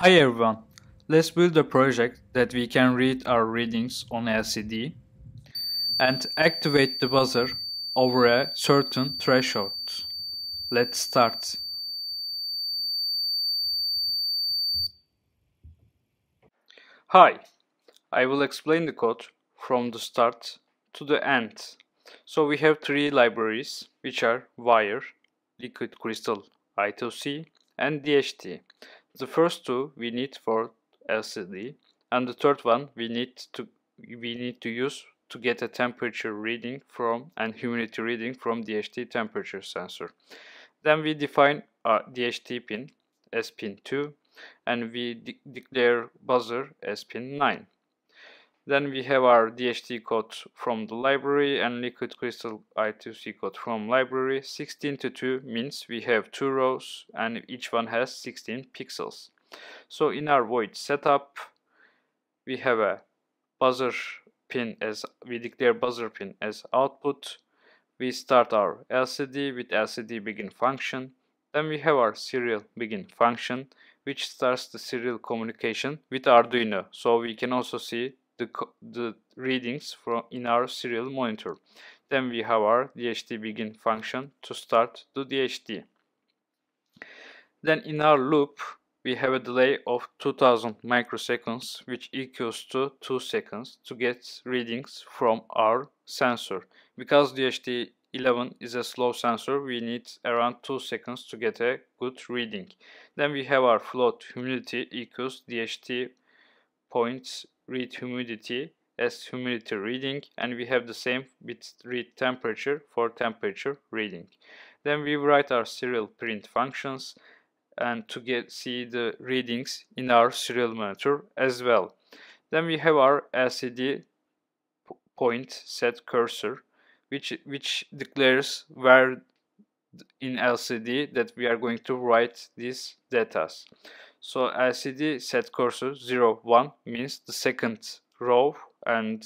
Hi everyone, let's build a project that we can read our readings on LCD and activate the buzzer over a certain threshold. Let's start. Hi, I will explain the code from the start to the end. So we have three libraries which are wire, liquid crystal I2C and DHT. The first two we need for LCD and the third one we need to we need to use to get a temperature reading from and humidity reading from DHT temperature sensor. Then we define uh, a DHT pin as pin 2 and we de declare buzzer as pin 9. Then we have our DHT code from the library and liquid crystal I2C code from library. 16 to 2 means we have two rows and each one has 16 pixels. So in our void setup, we have a buzzer pin as we declare buzzer pin as output. We start our LCD with LCD begin function. Then we have our serial begin function which starts the serial communication with Arduino. So we can also see the, the readings from in our serial monitor. Then we have our DHT begin function to start the DHT. Then in our loop, we have a delay of 2000 microseconds, which equals to 2 seconds to get readings from our sensor. Because DHT11 is a slow sensor, we need around 2 seconds to get a good reading. Then we have our float humidity equals DHT points read humidity as humidity reading and we have the same with read temperature for temperature reading. Then we write our serial print functions and to get see the readings in our serial monitor as well. Then we have our LCD point set cursor which which declares where in LCD that we are going to write these datas. So LCD set cursor 0, 1 means the second row and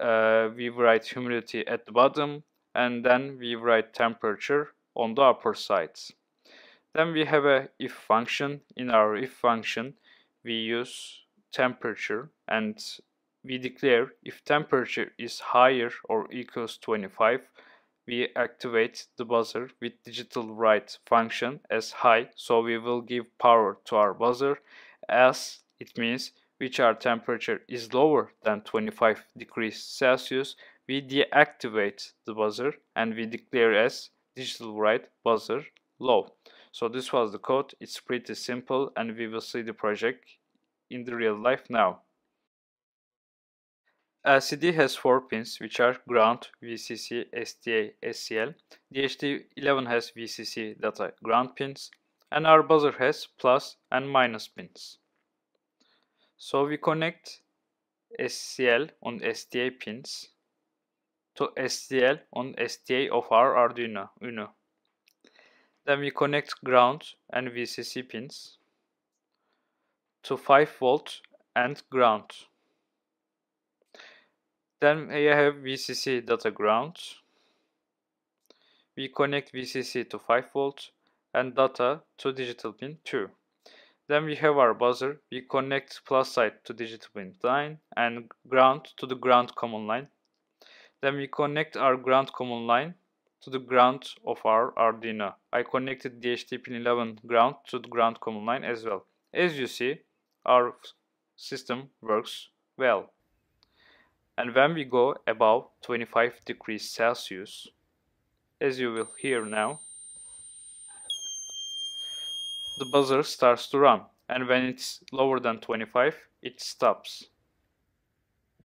uh, we write humidity at the bottom and then we write temperature on the upper sides. Then we have a if function. In our if function we use temperature and we declare if temperature is higher or equals 25 we activate the buzzer with digital write function as high so we will give power to our buzzer. As it means which our temperature is lower than 25 degrees Celsius we deactivate the buzzer and we declare as digital write buzzer low. So this was the code. It's pretty simple and we will see the project in the real life now LCD has four pins which are ground, VCC, SDA, SCL. DHT11 has VCC data ground pins and our buzzer has plus and minus pins. So we connect SCL on SDA pins to SCL on SDA of our Arduino Uno. Then we connect ground and VCC pins to 5 volt and ground. Then I have VCC data ground. We connect VCC to 5 volt and data to digital pin 2. Then we have our buzzer. We connect plus side to digital pin 9 and ground to the ground common line. Then we connect our ground common line to the ground of our Arduino. I connected DHT pin 11 ground to the ground common line as well. As you see, our system works well. And when we go above 25 degrees Celsius, as you will hear now, the buzzer starts to run and when it's lower than 25 it stops.